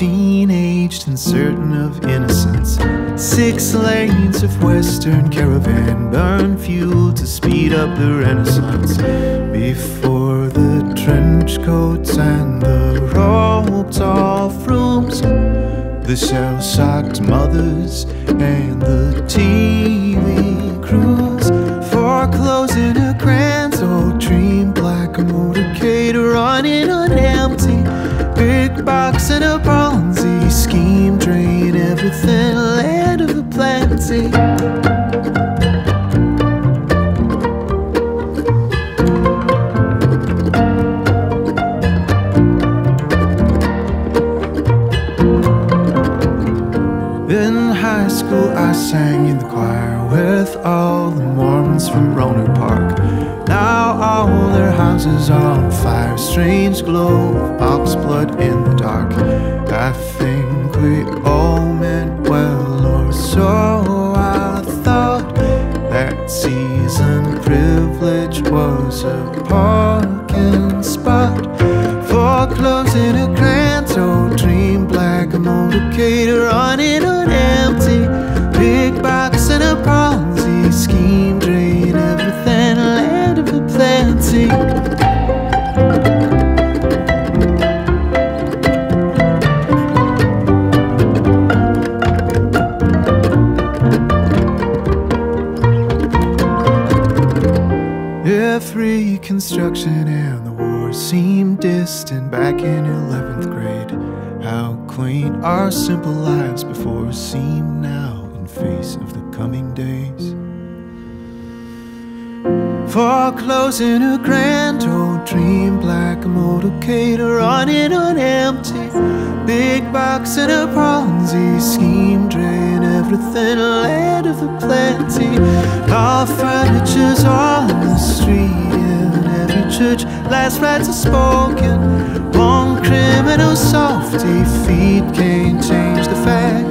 teenaged and certain of innocence. Six lanes of Western caravan burn fuel to speed up the Renaissance. Before the trench coats and the roped off rooms, the shell shocked mothers and the TV crews foreclosing a grand old dream black motorcade running on empty big box and a plenty In high school, I sang in the choir with all the Mormons from Rohnert Park. Now all their houses are on fire, strange glow of box blood in the dark. I think we season. Privilege was a parking spot for closing a grand old dream. Black motorcade running on empty big box and a Ponzi scheme. Drain everything land of the plenty Reconstruction and the war seemed distant back in 11th grade, how quaint our simple lives before seem now in face of the coming days. Foreclosing a grand old dream, black motorcade running on empty. Big box and a Ponzi scheme drain everything land of the plenty. All Last rites are spoken. One criminal soft defeat can't change the fact.